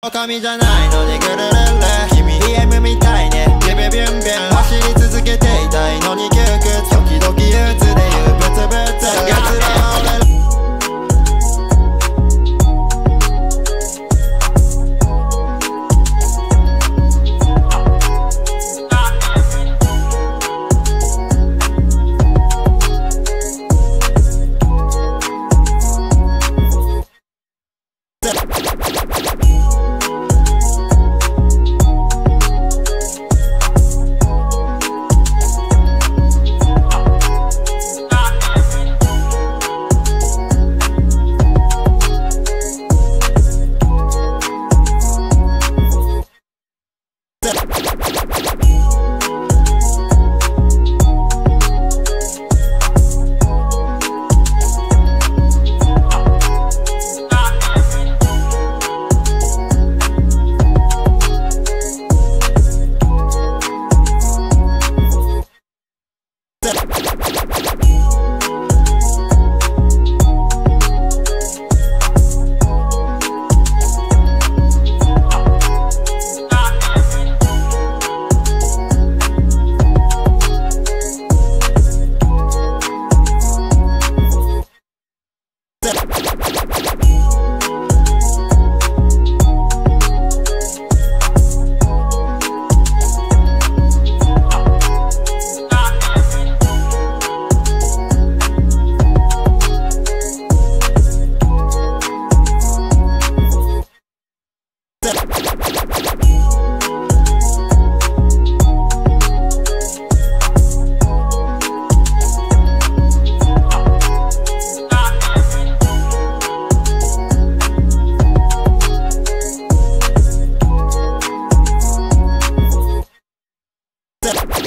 狼じゃないのにぐるるる。君 DM みたいね。ビビビュンビュン。走り続けていた。Thank Step.